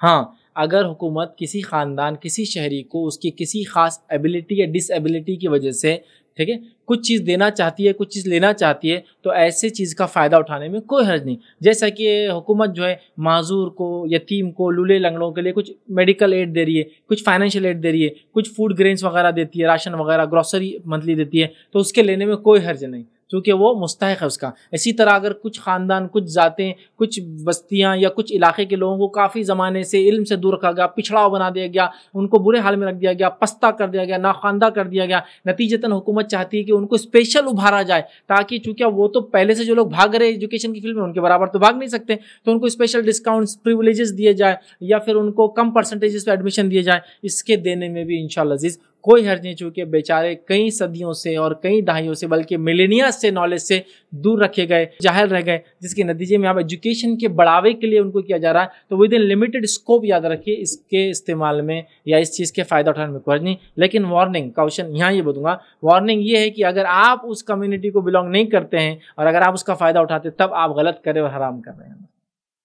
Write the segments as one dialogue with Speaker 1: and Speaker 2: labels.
Speaker 1: हाँ अगर हुकूमत किसी ख़ानदान, किसी शहरी को उसकी किसी ख़ास एबिलिटी या डिसएबिलिटी की वजह से, ठीक है, कुछ चीज़ देना चाहती है, कुछ चीज़ लेना चाहती है तो ऐसे चीज़ का फ़ायदा उठाने में कोई हर्ज नहीं। जैसा कि हुकूमत जो है, माजूर को, यतीम को, लूले लंगड़ों के लिए कुछ मेडिकल एड दे रही है, कुछ फाइनेंशियल एड दे रही है, कुछ फ़ूड ग्रेन्स वगैरह देती है, राशन वगैरह ग्रॉसरी मंथली देती है तो उसके लेने में कोई हर्ज नहीं। चूँकि वो मुस्तक है उसका। इसी तरह अगर कुछ ख़ानदान, कुछ ज़ातें, कुछ बस्तियाँ या कुछ इलाके के लोगों को काफ़ी ज़माने से इल्म से दूर रखा गया पिछड़ा बना दिया गया, उनको बुरे हाल में रख दिया गया, पस्ता कर दिया गया, नाखानदा कर दिया गया, नतीजतन हुकूमत चाहती है कि उनको स्पेशल उभारा जाए, ताकि चूँकि वो तो पहले से जो लोग भाग रहे एजुकेशन की फ़ील्ड में, उनके बराबर तो भाग नहीं सकते तो उनको स्पेशल डिस्काउंट्स प्रिवलेजेस दिए जाए या फिर उनको कम परसेंटेजेस पर एडमिशन दिए जाए, इसके देने में भी इन अज़ीज़ कोई हर्ज नहीं, चूँकि बेचारे कई सदियों से और कई दहाइयों से, बल्कि मिलेनिया से नॉलेज से दूर रखे गए, ज़ाहिर रह गए, जिसके नतीजे में आप एजुकेशन के बढ़ावे के लिए उनको किया जा रहा है। तो विद इन लिमिटेड स्कोप याद रखिए, इसके इस्तेमाल में या इस चीज़ के फ़ायदा उठाने में कोई नहीं। लेकिन वार्निंग क्वेश्चन यहाँ ये बताऊँगा वार्निंग ये है कि अगर आप उस कम्युनिटी को बिलोंग नहीं करते हैं और अगर आप उसका फ़ायदा उठाते तब आप गलत करें और हराम कर रहे हैं।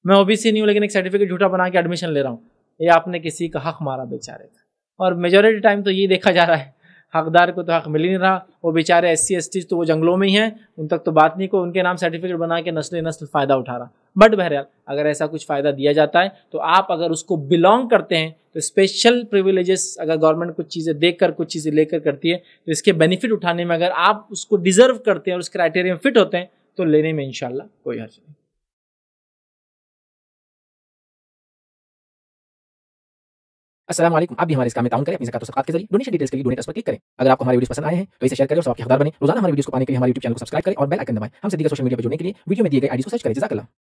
Speaker 1: मैं ओबीसी नहीं हूँ, लेकिन एक सर्टिफिकेट झूठा बना के एडमिशन ले रहा हूँ। ये आपने किसी का हक मारा बेचारे का। और मेजोरिटी टाइम तो ये देखा जा रहा है। हकदार को तो हक मिल ही नहीं रहा। वो बेचारे एस सी तो वो जंगलों में ही हैं। उन तक तो बात नहीं को उनके नाम सर्टिफिकेट बना के नस्ल नस्ल फ़ायदा उठा रहा। बट बहरहाल, अगर ऐसा कुछ फ़ायदा दिया जाता है तो आप अगर उसको बिलोंग करते हैं तो स्पेशल प्रिविलेजेस अगर गवर्नमेंट कुछ चीज़ें देख कर कुछ चीज़ें लेकर करती है तो इसके बेनिफिट उठाने में अगर आप उसको डिजर्व करते हैं और उस क्राइटेरिया में फिट होते हैं तो लेने में इनशाला कोई हर्ज नहीं।
Speaker 2: वालेकुम आप भी हमारे इस काम में ताउन करें, अपनी ज़कात सकात के ज़रिए। डोनेशन डिटेल्स के लिए डोनेट पर क्लिक करें। अगर आपको हमारे वीडियो पसंद आए हैं तो इसे शेयर करें और सबके हकदार बने। रोज़ाना हमारे वीडियो को पाने के लिए हमारे यूट्यूब चैनल को सब्सक्राइब करें और बेल आइकन दबाएँ। हम सीधे सोशल मीडिया पर जुड़ने के लिए वीडियो में दिए गए आईडी को सर्च करें। जजाकल्लाह।